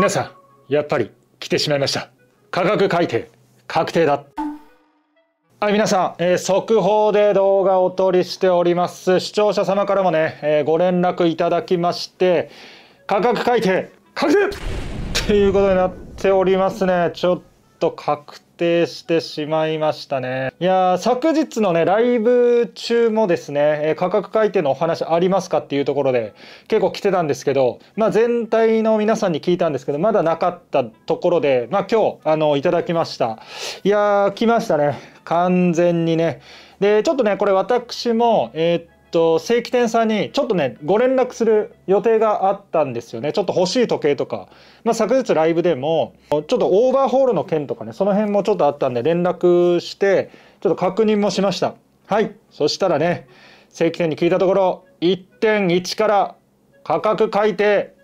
皆さんやっぱり来てしまいました。価格改定確定だ。はい皆さん、えー、速報で動画をお撮りしております。視聴者様からもね、えー、ご連絡いただきまして価格改定確定ということになっておりますね。ちょっと確定定してしまいましたね。いや昨日のねライブ中もですね、え価格改定のお話ありますかっていうところで結構来てたんですけどまあ全体の皆さんに聞いたんですけどまだなかったところでまあ今日あのいただきました。いや来ましたね。完全にね。でちょっとねこれ私もえー、っと正規店さんにちょっとねご連絡する予定があったんですよね。ちょっと欲しい時計とか、まあ、昨日ライブでもちょっとオーバーホールの件とかねその辺もちょっとあったんで連絡してちょっと確認もしました。はい。そしたらね正規店に聞いたところ1.1から価格改定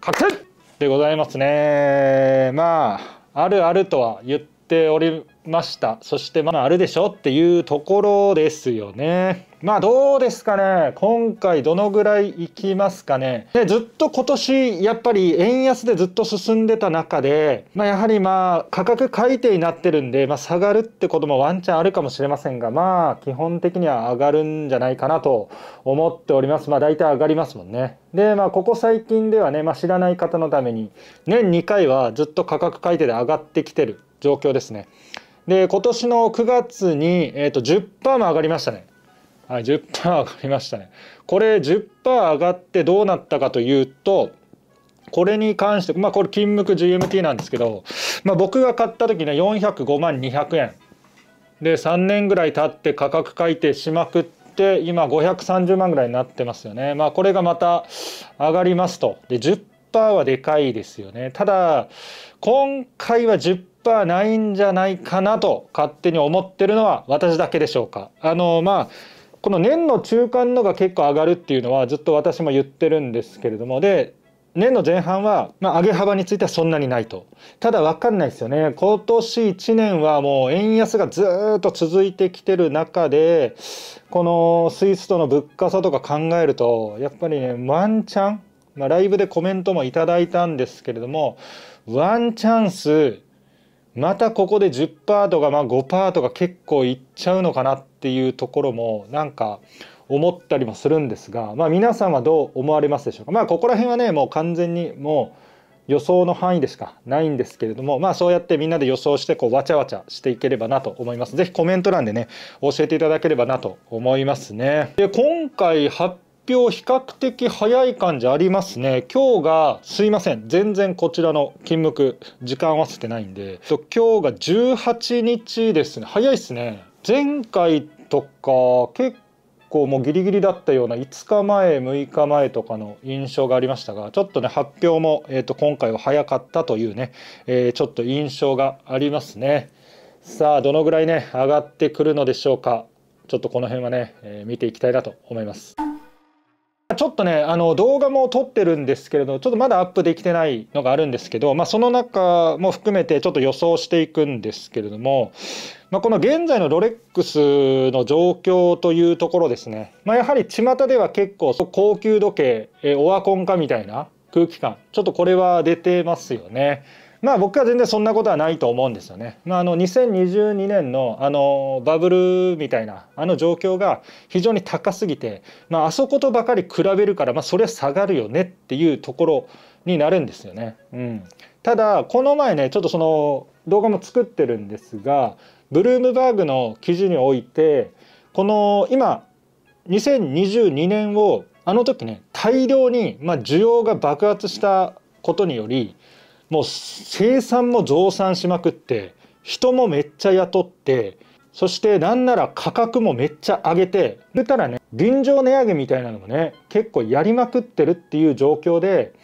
確定でございますね。まああるあるとは言ってておりました。そしてまああるでしょっていうところですよね。まあどうですかね。今回どのぐらいいきますかね。でずっと今年やっぱり円安でずっと進んでた中で、まあ、やはりまあ価格改定になってるんで、まあ、下がるってこともワンチャンあるかもしれませんがまあ基本的には上がるんじゃないかなと思っております。まあ大体上がりますもんね。でまあここ最近ではね、まあ、知らない方のために年2回はずっと価格改定で上がってきてる。状況ですねで今年の9月に、えーと、10%も上がりましたね。はい、10%上がりましたね。これ10%上がってどうなったかというとこれに関してまあこれ金目 GMT なんですけど、まあ、僕が買った時ね405万200円で3年ぐらい経って価格改定しまくって今530万ぐらいになってますよね。まあこれがまた上がりますと。で10%はでかいですよね。ただ今回はないんじゃないかなと勝手に思ってるのは私だけでしょうか。あのまあこの年の中間のが結構上がるっていうのはずっと私も言ってるんですけれども。で年の前半は、まあ、上げ幅についてはそんなにないと。ただ分かんないですよね。今年1年はもう円安がずっと続いてきてる中でこのスイスとの物価差とか考えるとやっぱりねワンチャン、まあ、ライブでコメントもいただいたんですけれどもワンチャンスまたここで10%とかまあ5%とか結構いっちゃうのかなっていうところもなんか思ったりもするんですが、まあ、皆さんはどう思われますでしょうか？まあここら辺はねもう完全にもう予想の範囲でしかないんですけれどもまあそうやってみんなで予想してこうわちゃわちゃしていければなと思います。是非コメント欄でね教えていただければなと思いますね。で今回発表比較的早い感じありますね。今日がすいません。全然こちらの金目時間合わせてないんで。今日が18日ですね。早いっすね。前回とか結構もうギリギリだったような5日前6日前とかの印象がありましたがちょっとね発表も、えー、と今回は早かったというね、えー、ちょっと印象がありますね。さあどのぐらいね上がってくるのでしょうか。ちょっとこの辺はね、えー、見ていきたいなと思います。ちょっとねあの動画も撮ってるんですけれどちょっとまだアップできてないのがあるんですけど、まあ、その中も含めてちょっと予想していくんですけれども、まあ、この現在のロレックスの状況というところですね、まあ、やはり巷では結構高級時計オワコンかみたいな空気感ちょっとこれは出てますよね。まあ僕は全然そんなことはないと思うんですよね。まあ、あの2022年のあのバブルみたいなあの状況が非常に高すぎて、まあ、あそことばかり比べるから、まあ、それ下がるよねっていうところになるんですよね。うん、ただこの前ねちょっとその動画も作ってるんですがブルームバーグの記事においてこの今2022年をあの時ね大量に、まあ、需要が爆発したことによりもう生産も増産しまくって人もめっちゃ雇ってそしてなんなら価格もめっちゃ上げて言ったらね臨場値上げみたいなのもね結構やりまくってるっていう状況で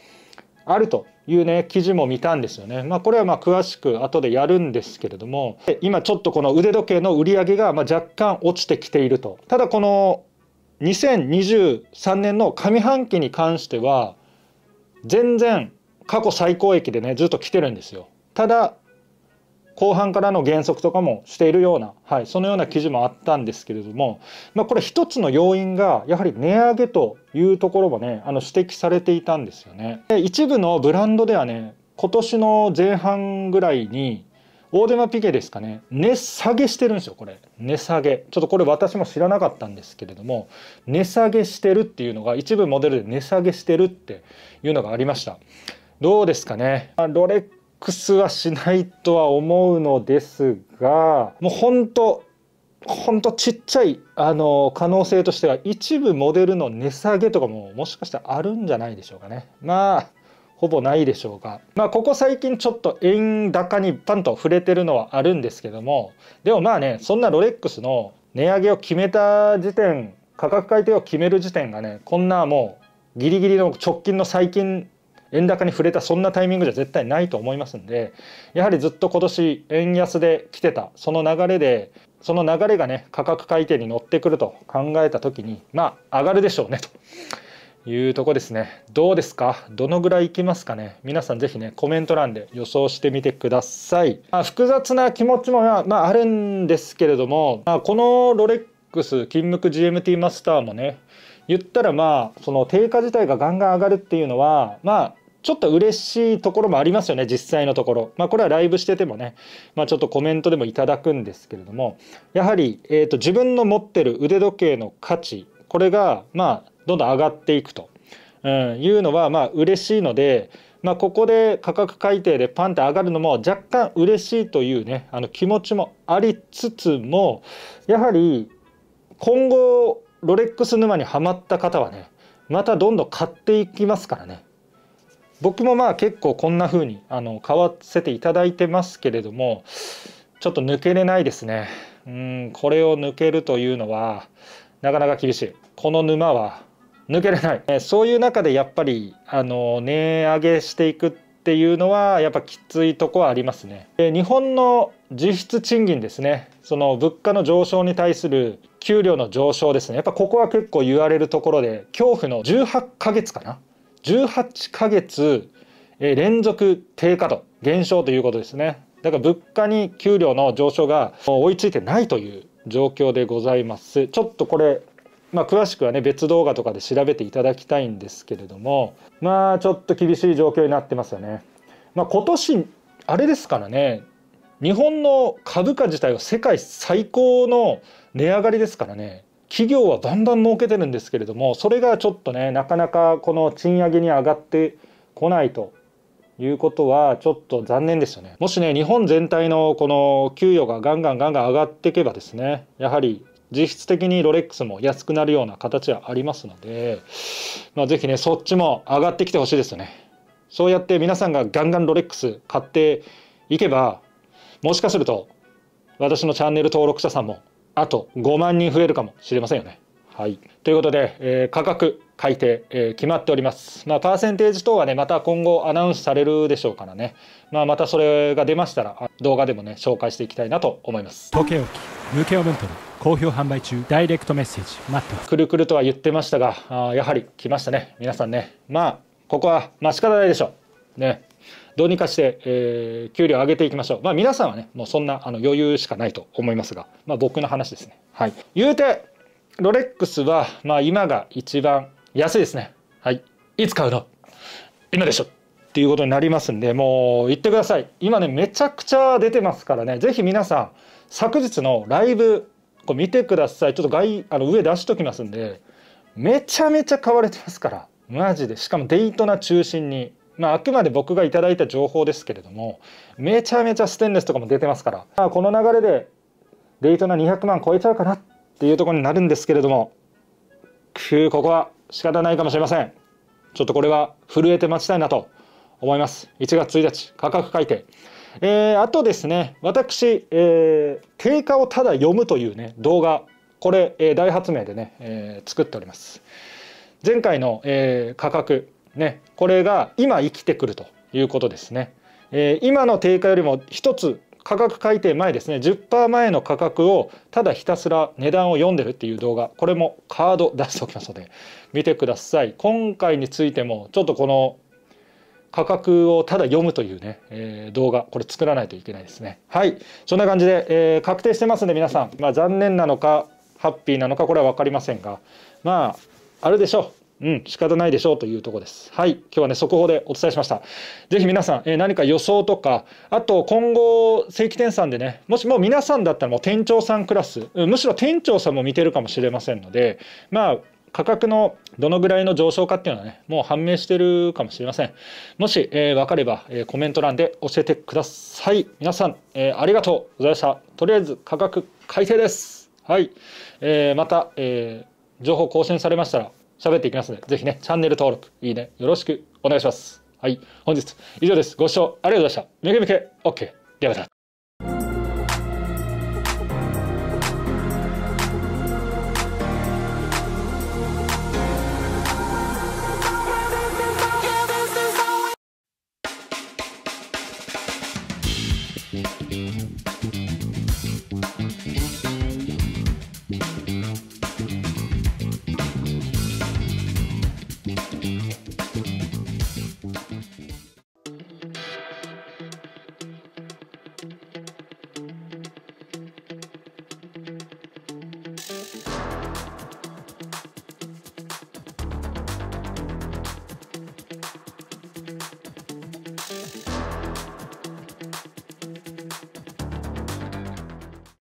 あるというね記事も見たんですよね。まあ、これはまあ詳しく後でやるんですけれども今ちょっとこの腕時計の売り上げがま若干落ちてきていると。ただこの2023年の上半期に関しては全然過去最高益でねずっと来てるんですよ。ただ後半からの減速とかもしているような、はい、そのような記事もあったんですけれども、まあ、これ一つの要因がやはり値上げというところもねあの指摘されていたんですよね。で一部のブランドではね今年の前半ぐらいにオーデマピケですかね値下げしてるんですよこれ値下げちょっとこれ私も知らなかったんですけれども値下げしてるっていうのが一部モデルで値下げしてるっていうのがありましたどうですかね。ロレックスはしないとは思うのですがもう本当ほんとちっちゃいあの可能性としては一部モデルの値下げとかももしかしたらあるんじゃないでしょうかね。まあほぼないでしょうがまあここ最近ちょっと円高にパンと触れてるのはあるんですけどもでもまあねそんなロレックスの値上げを決めた時点価格改定を決める時点がねこんなもうギリギリの直近の最近円高に触れたそんなタイミングじゃ絶対ないと思いますんでやはりずっと今年円安で来てたその流れでその流れがね価格改定に乗ってくると考えた時にまあ上がるでしょうねと。いうとこですね。どうですか？どのぐらいいきますかね？皆さん是非ねコメント欄で予想してみてください、まあ、複雑な気持ちもまあ、あるんですけれども、まあ、このロレックス金ムク GMT マスターもね言ったらまあその定価自体がガンガン上がるっていうのはまあちょっと嬉しいところもありますよね実際のところ。まあこれはライブしててもね、まあ、ちょっとコメントでもいただくんですけれどもやはり、えーと、自分の持ってる腕時計の価値これがまあどんどん上がっていくと、うん、いうのはまあ嬉しいので、まあ、ここで価格改定でパンって上がるのも若干嬉しいというねあの気持ちもありつつもやはり今後ロレックス沼にはまった方はねまたどんどん買っていきますからね。僕もまあ結構こんな風にあの買わせていただいてますけれどもちょっと抜けれないですね。うんこれを抜けるというのはなかなか厳しい。この沼は抜けれない、そういう中でやっぱりあの値上げしていくっていうのはやっぱきついとこはありますね。で日本の実質賃金ですね。その物価の上昇に対する給料の上昇ですね。やっぱここは結構言われるところで恐怖の18ヶ月かな。18ヶ月連続低下と減少ということですね。だから物価に給料の上昇が追いついてないという状況でございます。ちょっとこれまあ、詳しくはね別動画とかで調べていただきたいんですけれどもまあちょっと厳しい状況になってますよね。まあ、今年あれですからね日本の株価自体は世界最高の値上がりですからね。企業はバンバン儲けてるんですけれどもそれがちょっとねなかなかこの賃上げに上がってこないということはちょっと残念ですよね。もしね日本全体のこの給与がガンガンガンガン上がっていけばですねやはり実質的にロレックスも安くなるような形はありますので、まあ、ぜひねそっちも上がってきてほしいですよね。そうやって皆さんがガンガンロレックス買っていけばもしかすると私のチャンネル登録者さんもあと5万人増えるかもしれませんよね。はい、ということで、えー、価格改定、えー、決まっております。まあ、パーセンテージ等はね、また今後アナウンスされるでしょうからね。まあ、またそれが出ましたら、動画でもね、紹介していきたいなと思います。時計置き、無形文ントル、好評販売中、ダイレクトメッセージ、待ってます。くるくるとは言ってましたが、あやはり来ましたね。皆さんね。まあ、ここは、まあ仕方ないでしょう。ね。どうにかして、えー、給料上げていきましょう。まあ皆さんはね、もうそんなあの余裕しかないと思いますが、まあ僕の話ですね。はい。言うて、ロレックスは、まあ今が一番安いですね。はい。いつ買うの？今でしょっていうことになりますんで、もう言ってください。今ね、めちゃくちゃ出てますからね、ぜひ皆さん、昨日のライブ、こう見てください。ちょっと外、あの上出しときますんで、めちゃめちゃ買われてますから。マジで。しかもデイトナ中心に。まあ、あくまで僕がいただいた情報ですけれどもめちゃめちゃステンレスとかも出てますから、まあ、この流れでデイトナ200万超えちゃうかなっていうところになるんですけれどもここは仕方ないかもしれません。ちょっとこれは震えて待ちたいなと思います。1月1日価格改定。えー、あとですね私、えー、定価をただ読むというね動画これ、えー、大発明でね、えー、作っております。前回の、えー、価格ね、これが今生きてくるということですね。えー、今の定価よりも一つ価格改定前ですね10%前の価格をただひたすら値段を読んでるっていう動画。これもカード出しておきますので見てください。今回についてもちょっとこの価格をただ読むというね、えー、動画これ作らないといけないですね。はい。そんな感じで、えー、確定してますんで皆さん、まあ、残念なのかハッピーなのかこれは分かりませんが。まああるでしょう。うん、仕方ないでしょうというとこです。はい、今日はね、速報でお伝えしました。ぜひ皆さん、えー何か予想とか、あと今後、正規店さんでね、もしもう皆さんだったらもう店長さんクラス、むしろ店長さんも見てるかもしれませんので、まあ、価格のどのぐらいの上昇かっていうのはね、もう判明してるかもしれません。もし、えー分かれば、えーコメント欄で教えてください。皆さん、えーありがとうございました。とりあえず価格改定です。はい。えーまた、えー情報更新されましたら喋っていきますので、ぜひね、チャンネル登録、いいね、よろしくお願いします。はい。本日以上です。ご視聴ありがとうございました。めけめけ OK。ではまた。